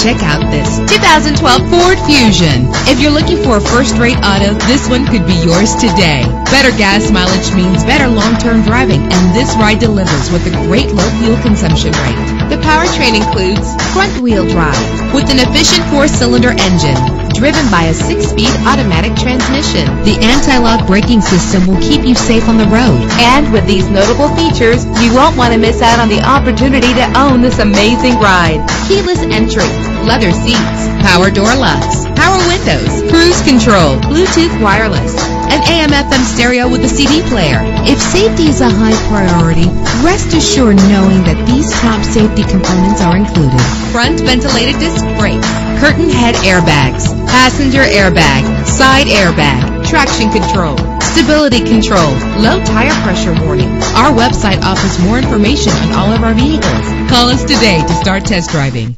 Check out this 2012 Ford Fusion. If you're looking for a first-rate auto, this one could be yours today. Better gas mileage means better long-term driving, and this ride delivers with a great low fuel consumption rate. The powertrain includes front-wheel drive with an efficient four-cylinder engine driven by a six-speed automatic transmission. The anti-lock braking system will keep you safe on the road. And with these notable features, you won't want to miss out on the opportunity to own this amazing ride. Keyless entry, leather seats, power door locks, power windows, cruise control, Bluetooth wireless, an AM FM stereo with a CD player. If safety is a high priority, rest assured knowing that these top safety components are included. Front ventilated disc brakes, curtain head airbags, passenger airbag, side airbag, traction control, stability control, low tire pressure warning. Our website offers more information on all of our vehicles. Call us today to start test driving.